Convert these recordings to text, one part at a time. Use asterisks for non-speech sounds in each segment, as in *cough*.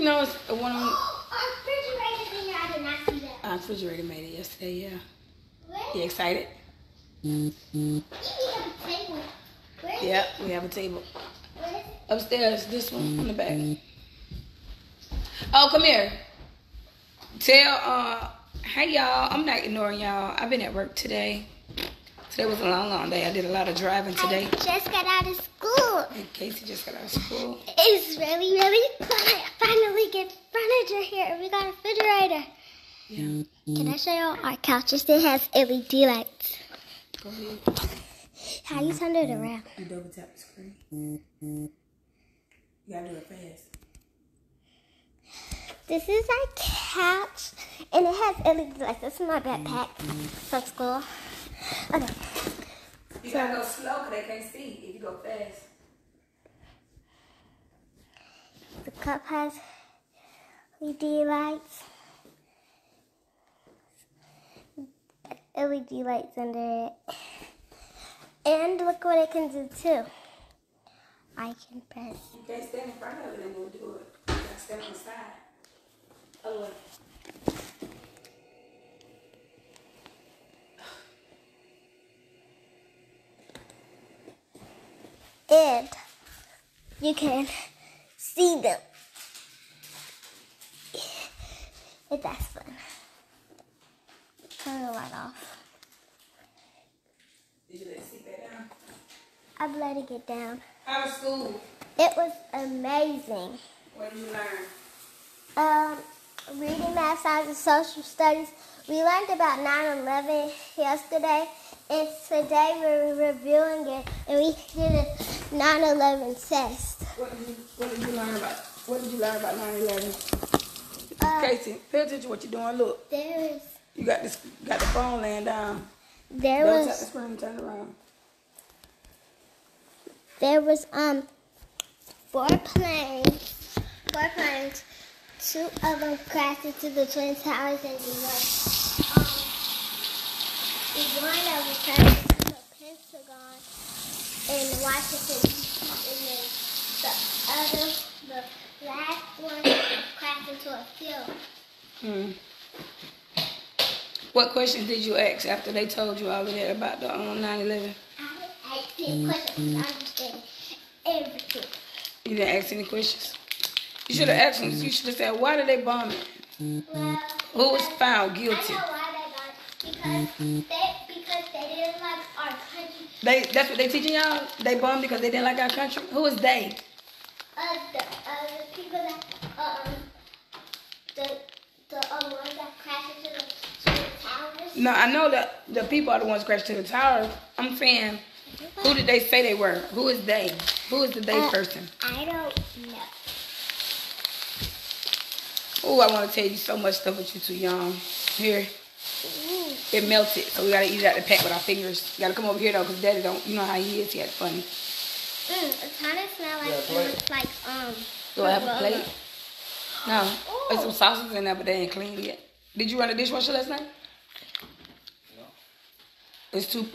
You know, it's one of Our refrigerator's in here. I did not see that. our refrigerator made it yesterday. Yeah. Where? You excited? You need a table. Yeah. We have a table it? Where is it? upstairs. This one on the back. Oh, come here. Tell uh, hey y'all. I'm not ignoring y'all. I've been at work today. Today was a long, long day. I did a lot of driving today. I just got out of school. And Casey just got out of school. It's really, really fun. I finally get furniture here. We got a refrigerator. Yeah. Can I show y'all our couches? It has LED lights. Go ahead. How you turn it around? You double tap the screen. You gotta do it fast. This is our couch, and it has LED lights. This is my backpack from school. Okay. You gotta go slow because they can't see if you go fast. The cup has LED lights. LED lights under it. And look what it can do too. I can press. You can't stand in front of it and go do it. You gotta stand on the side. Oh, look. And you can see them. *laughs* If that's fun. Turn the light off. Did you let it sit back down? I'm letting it get down. How was school? It was amazing. What did you learn? Um, reading, math, science, and social studies. We learned about 9-11 yesterday, and today we're reviewing it, and we did a 9-11 test. What did you What did you learn about? What did you learn about 9/11? Uh, Casey, pay attention to what you're doing. Look, there is, you got this. Got the phone laying down. there Double tap the was, screen. Turn around. there was um four planes, four planes. Two of them crashed into the twin towers in New York. The one of the Pentagon in Washington D.C. and then the other, the last one *coughs* crashed into a field. Hmm. What questions did you ask after they told you all of that about the um, 9/11? I asked questions, I understand everything. You didn't ask any questions. You should have asked them. You should have said, "Why did they bomb it? Well, Who was found guilty?" Because they because they didn't like our country. They that's what they teaching y'all. They bummed because they didn't like our country. Who is they? Uh, the uh, the people that um the the um ones that crashed into the, to the towers. No, I know that the people are the ones crashed to the towers. I'm saying, who did they say they were? Who is they? Who is the they Uh, person? I don't know. Oh, I want to tell you so much stuff, but you too young. Here, it melted, so we gotta eat it out the pack with our fingers. You gotta come over here though, cause Daddy don't. You know how he is. He had funny. mm, it kind of smell like Yeah, it looks like um. Do I have a plate? No. Oh. There's some sausages in there, but they ain't cleaned yet. Did you run the dishwasher last night? No. It's two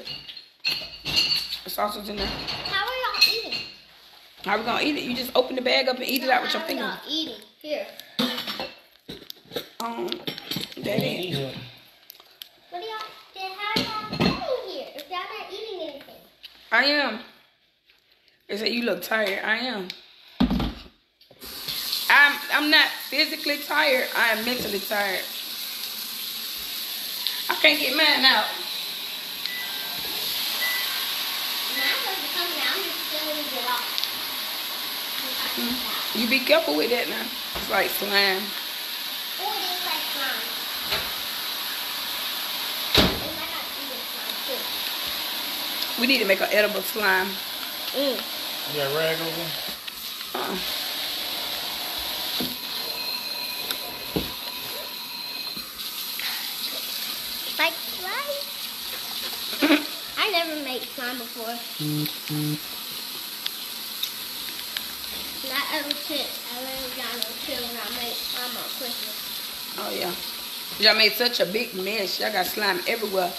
sausage in there. How are y'all eating? How we gonna eat it? You just open the bag up and eat it out with your How are fingers. y'all eating? Here. Um, Daddy. Yeah. What are y'all? Then how are y'all eating here? If y'all not eating anything. I am. They say you look tired. I am. I'm I'm not physically tired. I am mentally tired. I can't get mine out. Mine wasn't coming out. I'm just filling it off. You be careful with that now. It's like slime. Oh, it is like slime. It's like I'm eating slime too. We need to make an edible slime. Mm. You got rag over? Uh-uh. Like slime? *laughs* I never made slime before. Not ever since I learned down on chill when I made slime on Christmas. Oh yeah. Y'all made such a big mess. Y'all got slime everywhere.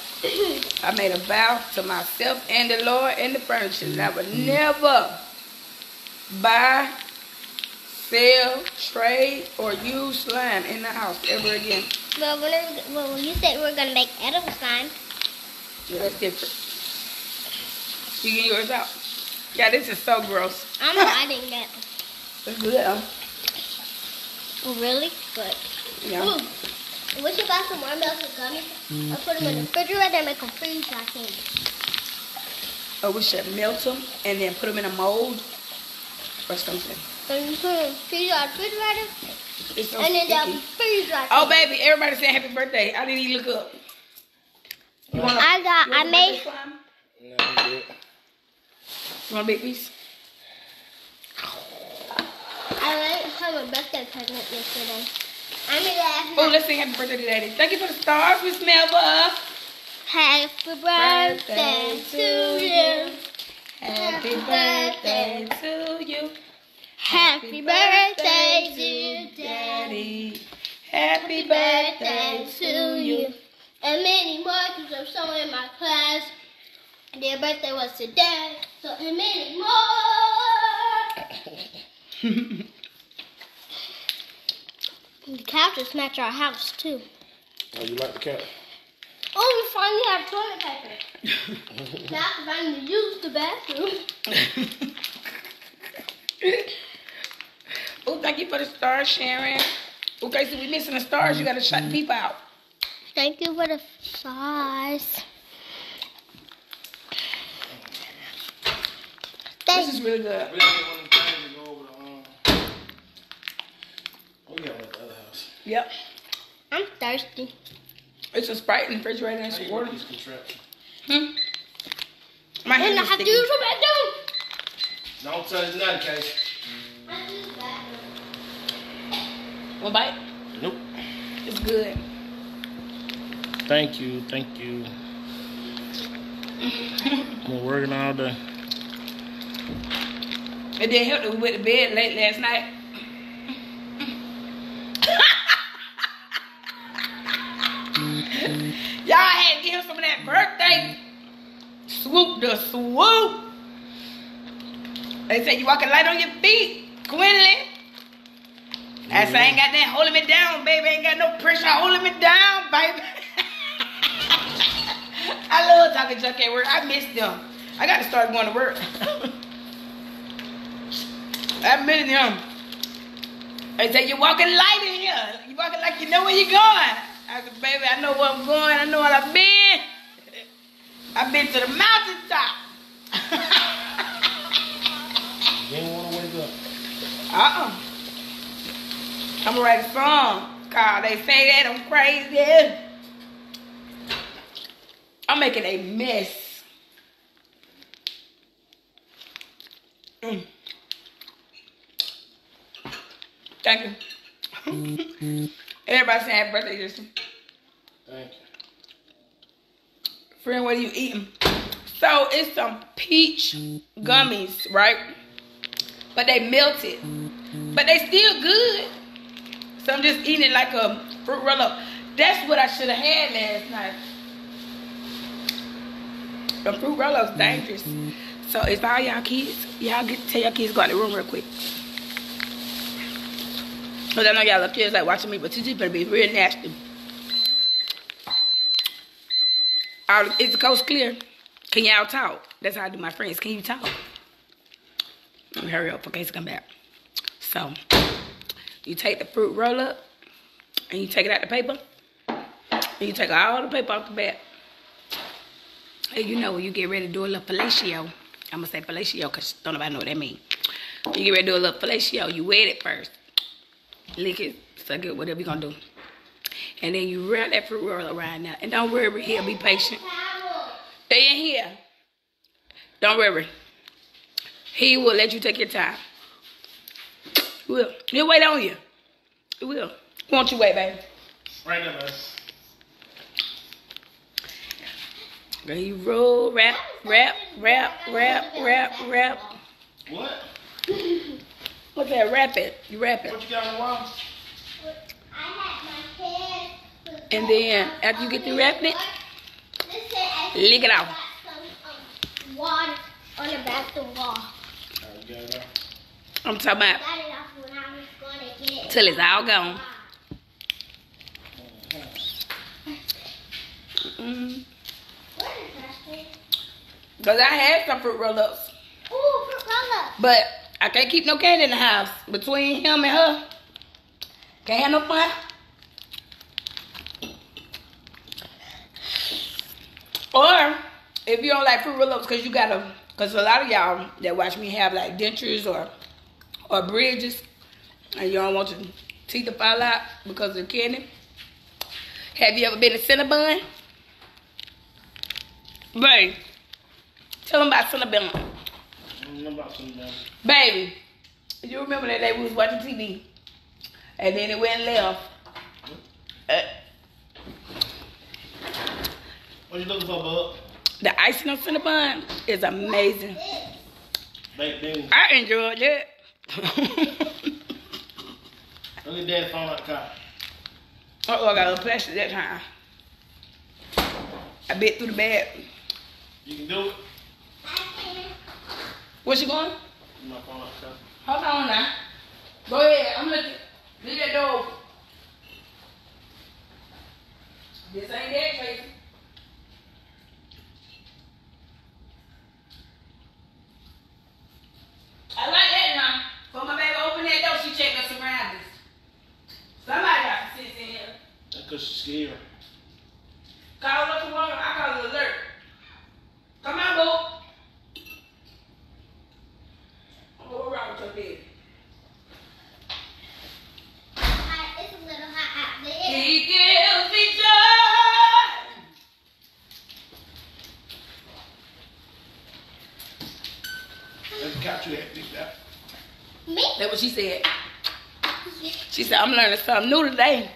I made a vow to myself and the Lord and the furniture that I would mm-hmm. never buy sell, trade, or use slime in the house ever again. When, well, when you said we were gonna make edible slime, Yeah, that's different. You get yours out. Yeah, this is so gross. I'm hiding that. Let's do that. huh? Oh, really? But. Yeah. Ooh. Would you buy some more milk and gummies? Or put them in the mm-hmm. refrigerator and make them freeze like candy? Or we should melt them and then put them in a mold or something. And you put them freeze out the refrigerator, It's so and then they'll be sticky. freeze like Oh, candy. baby, everybody saying happy birthday. I didn't even look up. You want a- I got, I made, birthday? No, I'm good. You want a big piece? I made her a birthday present yesterday. I made that Oh, let's sing happy birthday to daddy. Thank you for the stars, Miss Melba. Happy birthday to you. Happy birthday to you. Happy birthday, to Daddy. Happy birthday to you. And many more because I'm so in my class. Their birthday was today. So and many more. *laughs* the couches match our house too. Oh, you like the couch? Oh, we finally have toilet paper. *laughs* now I can finally use the bathroom. *laughs* oh, thank you for the stars, Sharon. Okay, so we're missing the stars. You gotta shut the people out. Thank you for the size. This is really good. We got one of them things to go over the, um, we got one at the other house. Yep. I'm thirsty. It's a Sprite in the refrigerator and How some you water. work these contraptions? Hmm? My And hand I is have to sticky. use the bathroom. Don't tell us nothing, Case. One bite? Nope. It's good. Thank you, thank you. *laughs* Been working all day. It didn't help that we went to bed late last night. Some of that birthday swoop the swoop. They say you walking light on your feet, Quinlan. I said I ain't got that holding me down, baby. Ain't got no pressure holding me down, baby. *laughs* I love talking junk at work. I miss them. I got to start going to work. *laughs* I miss them. They say you're walking light in here. You walking like you know where you're going. I said, baby, I know where I'm going. I know what I've been. I've been to the mountaintop. You ain't want to wake up. Uh-uh. I'm gonna write a song called They Say That I'm Crazy. I'm making a mess. Mm. Thank you. *laughs* Everybody saying happy birthday, Justin. Thank you. Friend, what are you eating? So it's some peach gummies, right? But they melted. But they still good. So I'm just eating it like a fruit roll up. That's what I should have had last night. The fruit roll up's dangerous. So it's all y'all kids. Y'all get tell your kids go out the room real quick. Cause I know y'all upstairs like watching me, but you just better be real nasty. All, is the coast clear? Can y'all talk? That's how I do my friends. Can you talk? Let me hurry up, okay, so come back. So, you take the fruit roll up, and you take it out the paper, and you take all the paper off the back. And you know when you get ready to do a little fellatio, I'm gonna say fellatio because don't nobody know what that means. You get ready to do a little fellatio, you wet it first. Lick it, suck it, whatever you're gonna do. And then you wrap that fruit roll around now. And don't worry, here, be patient. Stay in here. Don't worry. He will let you take your time. He will. He'll wait on you. He will. Won't you wait, baby? Right man. Then you roll, wrap, wrap, wrap, wrap, wrap, wrap. What? What's that? Wrap it. You wrap it. What you got on the wall? I had my head. And then after you get through wrapping it, lick it off. water on the wall. You got it off. I'm talking about Till it's all gone. Mm. That? Cause I had some fruit roll ups, Ooh, fruit roll up. but I can't keep no candy in the house between him and her. Can't have no fun. Or if you don't like fruit roll ups, cause you gotta, cause a lot of y'all that watch me have like dentures or or bridges, and you don't want your teeth to fall out because of candy. Have you ever been to Cinnabon? Babe, tell them about Cinnabon. I about some. Baby, you remember that day we was watching TV, and then it went left. Uh, What you looking for, bud? the icing on Cinnabon is amazing. Baked beans. I enjoyed it. Look at daddy phone like car. oh, I got a little plastic that time. I bit through the bag. You can do it. Where's she going? My phone like. Hold on now. Go ahead. I'm looking. Leave that door. This ain't that, Tracy. I like that now. For my baby open that door, she check her surroundings. Somebody got some sense in here. That's because she's scared. Call up the woman, I call it alert. Come on, boo. Go around with your baby. Hot- It's a little hot out there. He gives me joy. Let's catch you that big that. Me? That's what she said. She said, I'm learning something new today.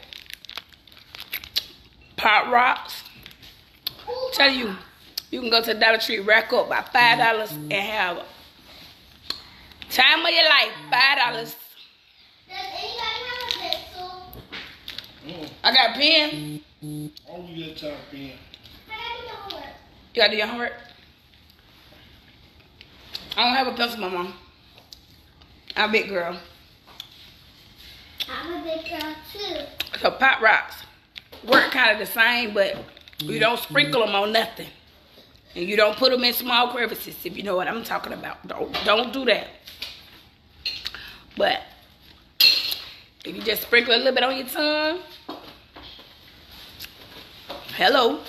Pop rocks. Tell you, you can go to Dollar Tree, rack up by five dollars and have time of your life, five dollars. Does anybody have a pencil? I got a pen. All you get time homework. You gotta do your homework. I don't have a pencil, my mom. I'm a big girl. I'm a big girl too. So pop rocks work kind of the same, but you mm-hmm. don't sprinkle mm-hmm. them on nothing, and you don't put them in small crevices. If you know what I'm talking about, don't don't do that. But if you just sprinkle a little bit on your tongue, hello,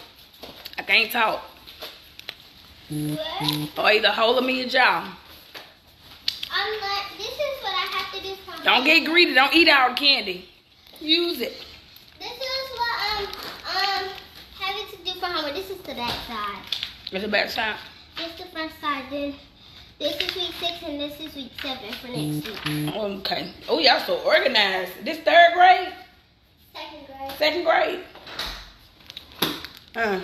I can't talk. What? Or either hold them in your jaw. I'm like, this is what I have to do for Don't get greedy. Don't eat our candy. Use it. This is what um um having to do for homework. This is the back side. It's a bad shot. This is the front side. Then this is week six and this is week seven for next week. Okay. Oh, y'all so organized. This third grade, Second grade. second grade. Uh.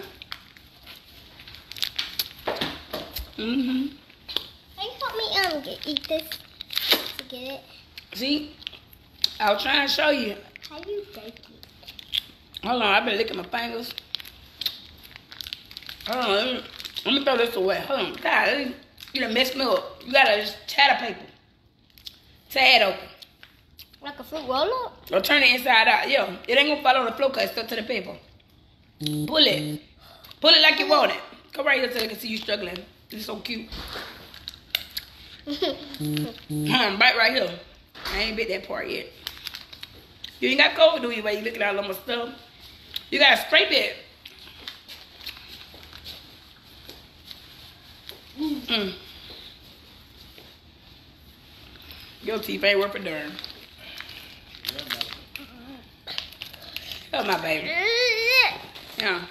Mhm. Can you help me um get, eat this to get it? See, I was trying to show you. How you bake it? Hold on, I've been licking my fingers. Hold on, let me, let me throw this away. Hold on, God, you done messed me up. You gotta just tear the paper. Tear it open. Like a fruit roll up? Or turn it inside out. Yo, it ain't gonna fall on the floor cause it's stuck to the paper. Pull it. Pull it like you want it. Come right here so they can see you struggling. It's so cute. *laughs* Hmm, bite right here. I ain't bit that part yet. You ain't got COVID, do you? You looking at all my stuff. You gotta scrape it. Mm. Your teeth ain't worth a darn. Oh, my baby. Yeah.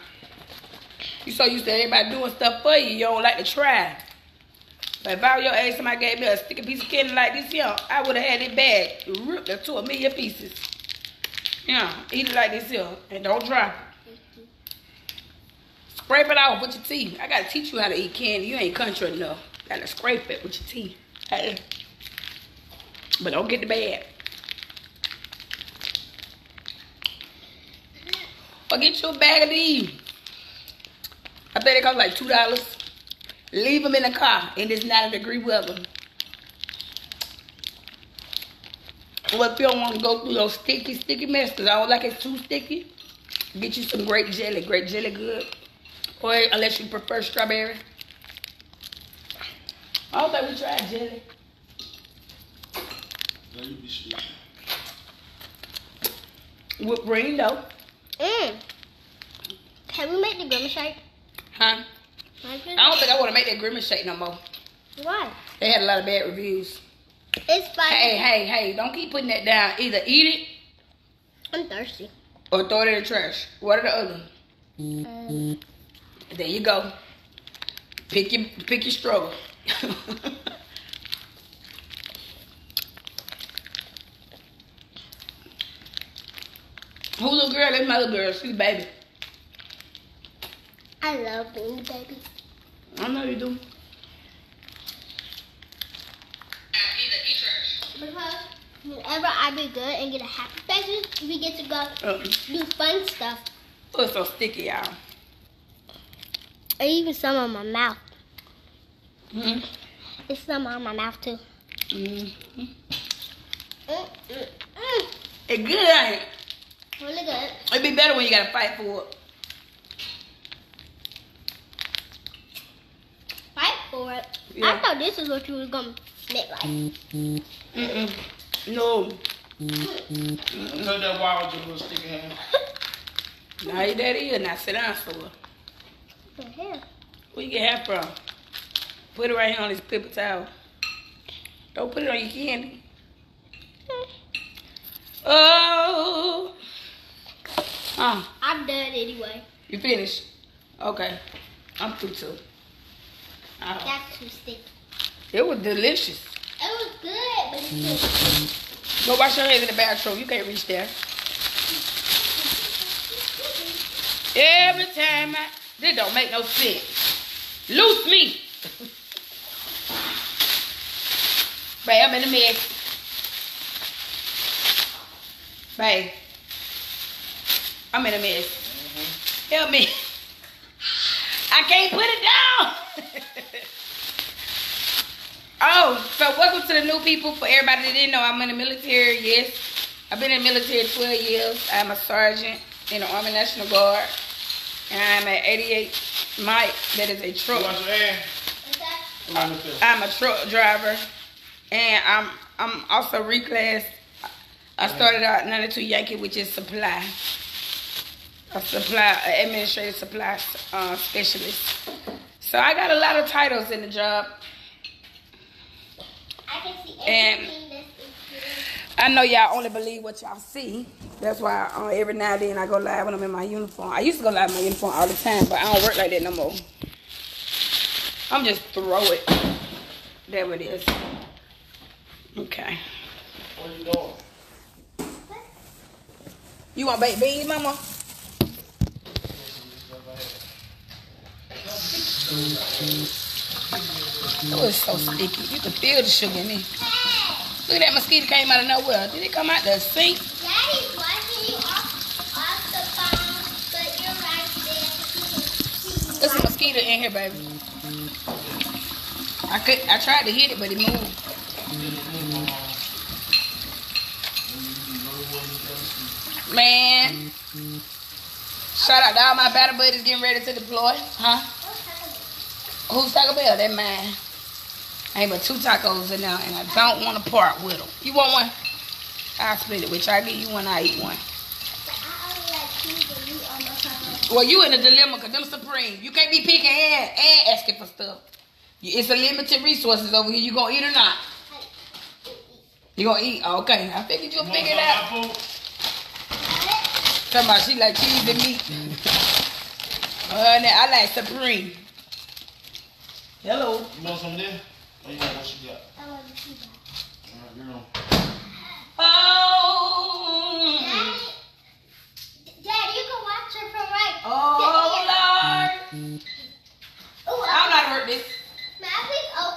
You so used to everybody doing stuff for you, you don't like to try. But if I were your age, somebody gave me a sticky piece of candy like this here, I would have had it bad, ripped it to a million pieces. Yeah, eat it like this here, and don't drop it. Scrape it off with your teeth. I gotta teach you how to eat candy. You ain't country enough. Gotta scrape it with your teeth. Hey. But don't get the bad. Or get you a bag of these. I bet it cost like two dollars. Leave them in the car in this 90 degree weather. Well, if you don't want to go through those sticky, sticky mess, because I don't like it too sticky, get you some grape jelly. Grape jelly good. Or unless you prefer strawberry. I don't think we tried jelly. Now you be. Whipped cream though. Mm. Can we make the grimace shake? Huh? I don't think I want to make that grimace shake no more. Why? They had a lot of bad reviews. It's fine. Hey, hey, hey, don't keep putting that down. Either eat it. I'm thirsty. or throw it in the trash. What are the other? Um, There you go. Pick your pick your struggle. *laughs* Who's little girl? That's my little girl. She's a baby. I love being the baby. I know you do. Because whenever I be good and get a happy face, we get to go Uh, do fun stuff. oh, it's so sticky, y'all. Or even some on my mouth. Mm-hmm. It's some on my mouth too. Mm-hmm. Mm, mm, mm. It's good? Really good. It'd be better when you gotta fight for it. Fight for it. I thought this is what you was gonna make like. Mm-mm. No. Cut that wild with your little sticky hand. *laughs* Now you that is. Now sit down for it. The hell? Where you get that from? Put it right here on this paper towel. Don't put it on your candy. *laughs* Oh. Uh, I'm done anyway. you finished? Okay. I'm through too. Oh, That's too sticky. it was delicious. It was good, but it's too sticky. Go wash your hands in the bathroom. You can't reach there. Every time I... This don't make no sense. Loose me. *laughs* Babe, I'm in a mess. Babe. I'm in a mess. Help me. *laughs* I can't put it down. *laughs* so welcome to the new people. For everybody that didn't know, I'm in the military. Yes, I've been in the military 12 years. I'm a sergeant in the Army National Guard. And I'm at 88 Mike. That is a truck. wash your hand. Is that? Let me feel. I'm a truck driver, and I'm I'm also reclassed. I started out 92 Yankee, which is supply, a supply, a administrative supply uh, specialist. So I got a lot of titles in the job. I can see And- everything that's included. I know y'all only believe what y'all see. That's why uh, every now and then I go live when I'm in my uniform. I used to go live in my uniform all the time, but I don't work like that no more. I'm just throw it. There it is. Okay. What are you doing? You want baked beans, mama? It was so sticky. You could feel the sugar in it. Look at that mosquito came out of nowhere. Did it come out the sink? Daddy's watching you off, off the phone, but you're right there. There's a mosquito in here, baby. I could I tried to hit it, but it moved. Man. Shout out to all my battle buddies getting ready to deploy. Huh? Who's Taco Bell? That mine. Ain't but two tacos in now, and I don't want to part with them. You want one? I'll split it with you. I give you one, I eat one. I only like cheese and meat on my phone. Well, you in a dilemma because them supreme. You can't be picking and, and asking for stuff. It's a limited resources over here. You gonna eat or not? You gonna eat? Oh, okay, I figured you'll You figure it out. Talking about she like cheese and meat. *laughs* now I like supreme. Hello. You want some of Or you want what you got? I want to see that. Girl. Oh, from right. oh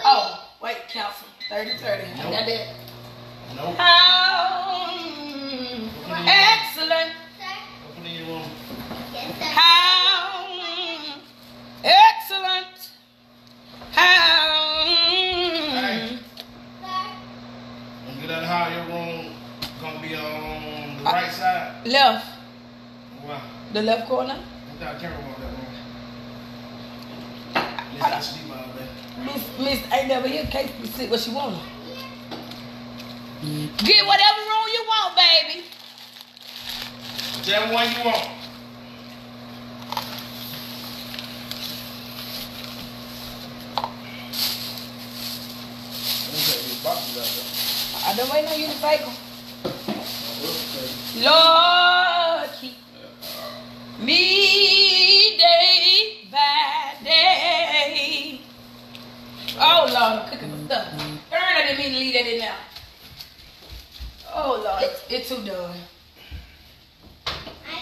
Oh, wait, council. 30 30. I got that. Nope. How excellent. it, sir? Open in your room. Yes, sir. How excellent. How Sir, And get out of how your room. Gonna be on the right side. Left. Wow. The left corner. I got a camera on that one. Let's not sleep all day. Miss Miss ain't never here. Kate can sit what she want. Get whatever room you want, baby. Whichever one you want. Let me take these boxes out. I been waiting on you to take them. Lord, keep me day by day. Oh Lord, I'm cooking my stuff. Darn, I didn't mean to leave that in there. Oh Lord, it's, it's too done. I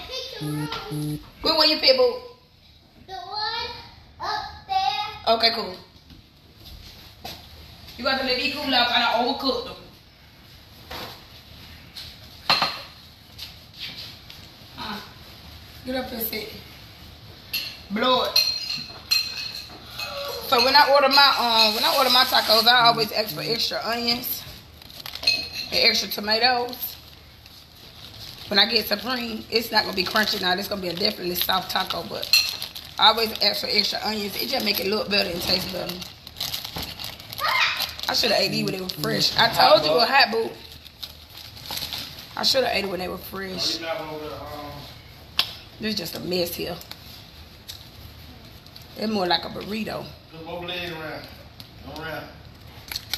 picked the room. When will you pick, boo? The one up there. Okay, cool. You got to let these cool off. I overcooked them. Get up and sit. Blow it. So when I order my um when I order my tacos, I always ask for extra onions and extra tomatoes. When I get supreme, it's not gonna be crunchy now. It's gonna be a definitely soft taco, but I always ask for extra onions. It just make it look better and taste better. I should have ate these when they were fresh. I told you a hot boot. I should have ate it when they were fresh. Leave that one over there. Um, This is just a mess here. It's more like a burrito. put both legs around. Around.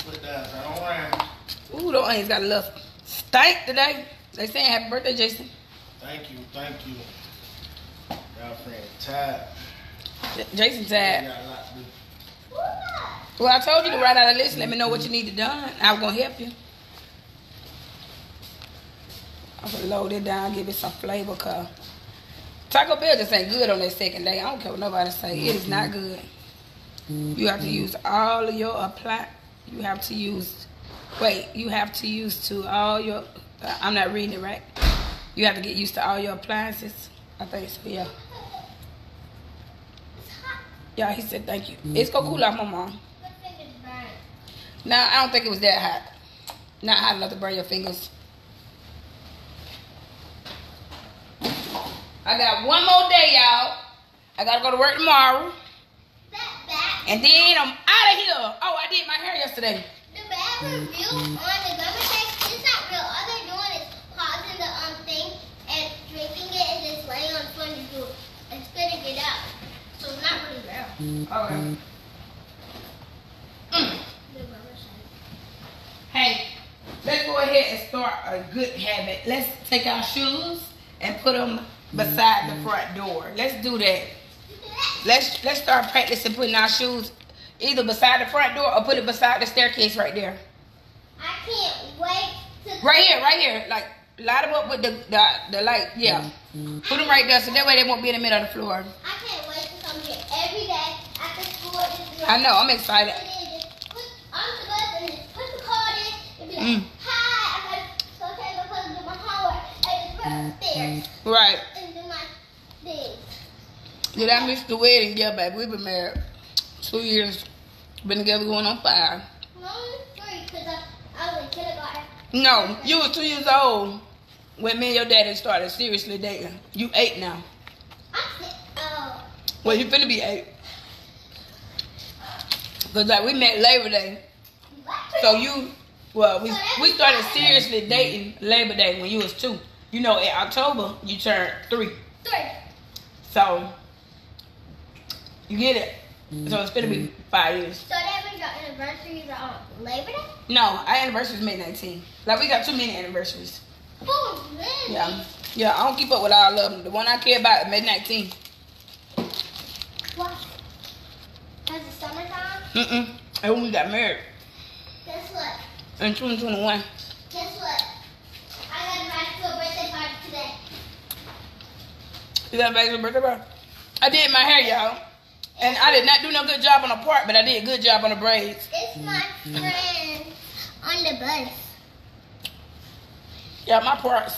Put that. Around. Ooh, the onions got a little stank today. They saying happy birthday, Jason. Thank you. Thank you. Girlfriend, tired. J- Jason We said, got a lot to do. well, I told you to write out a list. Let me know what you need to done. I was going to help you. I'm going to load it down, give it some flavor, cause Taco Bell just ain't good on that second day. I don't care what nobody say. It is not mm-hmm. good. You have to mm-hmm. use all of your apply. You have to use, wait, you have to use to all your, uh, I'm not reading it right. You have to get used to all your appliances. I think so, yeah. It's hot. Yeah, he said thank you. Mm-hmm. It's gonna cool off my mom. My fingers burn. No, I don't think it was that hot. Not hot enough to burn your fingers. I got one more day, y'all. I gotta go to work tomorrow. And then I'm out of here. Oh, I did my hair yesterday. The bad review on the gummy text is not real. All they're doing is pausing the um thing and drinking it and just laying on the floor and do and spitting it out. So it's not really real. Okay. Mm. The rubber side. Hey, let's go ahead and start a good habit. Let's take our shoes and put them beside the front door. Let's do that. Let's let's start practicing putting our shoes either beside the front door or put it beside the staircase right there. I can't wait to Right here, right here. Like light them up with the the, the light. Yeah. Put them right there so that way they won't be in the middle of the floor. I can't wait to come here every day after school like, I know. I'm excited. And then just put on the bus and just put the card in and be like, Mm. hi, I'm like, so okay, I'm supposed to do my homework upstairs Right. and do my things. Did I miss the wedding? Yeah, baby. We've been married two years. Been together going on five. I'm three because I, I was in kindergarten. No, you was two years old when me and your daddy started seriously dating. You eight now. Said, oh, Well, you finna be eight. Cause like we met Labor Day, so you, well, we we started seriously dating Labor Day when you was two. You know, in October you turn three, Three. so you get it. So it's gonna be five years. So that means your anniversaries are on Labor Day? No, our anniversary is May 19. Like we got too many anniversaries. Oh, really? Yeah, yeah. I don't keep up with all of them. The one I care about is May 19. What? Because it's summertime? Mm-mm. And when we got married Guess what? in 2021. Guess what? I got invited to a birthday party today. You got back to birthday party? I did my hair, y'all. And I did not do no good job on the part, but I did a good job on the braids. It's my friend on the bus. Yeah, my parts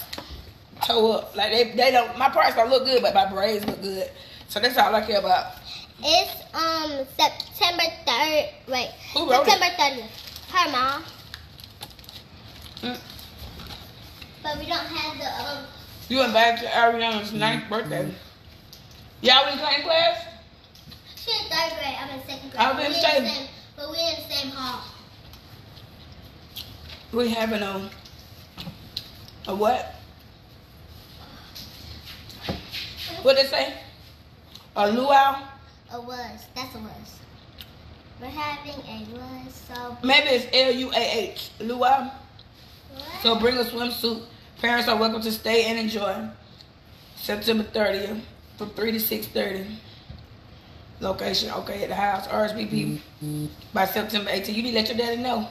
toe up. Like they, they don't. My parts don't look good, but my braids look good. So that's all I care about. It's um September third. Wait, Who wrote? September thirtieth. Her mom. Mm. but we don't have the um. You went back to Ariana's ninth mm-hmm. birthday. Y'all in the same class? She in third grade. I'm in second grade. I was in We same. the same, but we in the same hall. We having a a what? What they say? A luau? A was. That's a was. We're having a was. So. Maybe it's L U A H. Luau. What? So bring a swimsuit. Parents are welcome to stay and enjoy. September 30th from 3 to 6.30. Location, okay, at the house, RSVP by September 18th. You need to let your daddy know.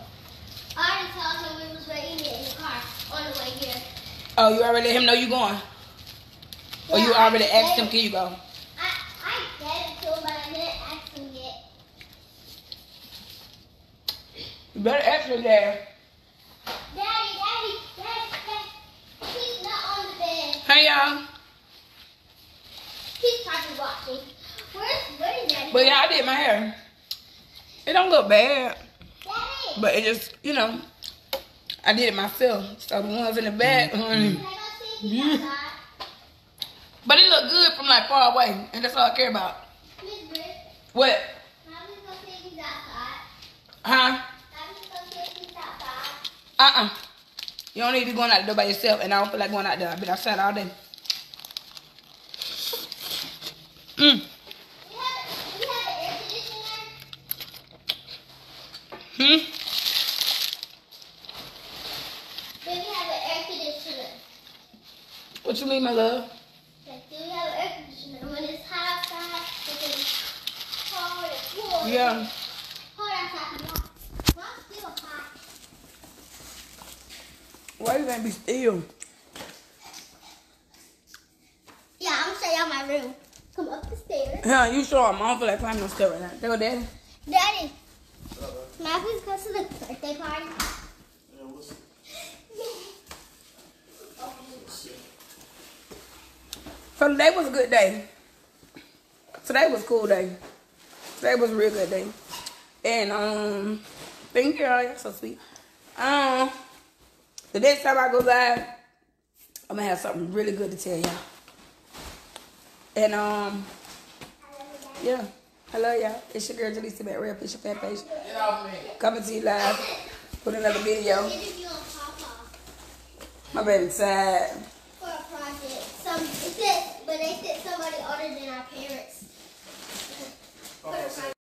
I already told him we was waiting in the car on the way here. Oh, you already let him know you're going? Or you Yeah, already asked him, can you go? I, I gave it to him, but I didn't ask him yet. You better ask your dad. Daddy, daddy, daddy, daddy. He's not on the bed. Hey, y'all. He's probably watching. Where's, where is daddy? But yeah, I did my hair. It don't look bad, Daddy. but it just, you know, I did it myself. So the ones in the back, mm-hmm. honey. Can I go see if? But it look good from like far away, and that's all I care about. Miss What? can I just go see if he's outside? Huh? Can I go see if he's outside? Uh-uh. You don't need to be going out the door by yourself, and I don't feel like going out there. I've been outside all day. Mm. Hmm? Do we have an air conditioner? What you mean, my love? Do we have air conditioner? When it's hot outside. Yeah. Hold outside. Mom, Mom's still hot. Why you gonna be still? Yeah, I'm gonna show y'all my room. Come up the stairs. Yeah, you sure I'm on for like climbing no step right now. There go daddy. Daddy, can I please go to the birthday party? Yeah, what's So today was a good day. Today was a cool day. Today was a real good day. And um thank you, y'all. You're so sweet. Um the next time I go live, I'm gonna have something really good to tell y'all. And um yeah. Love y'all. It's your girl Jalesa Matt Real Fisher Fat Page. Coming to you live with another video. My baby sad. Some, it said, but they said somebody older than our parents. *laughs*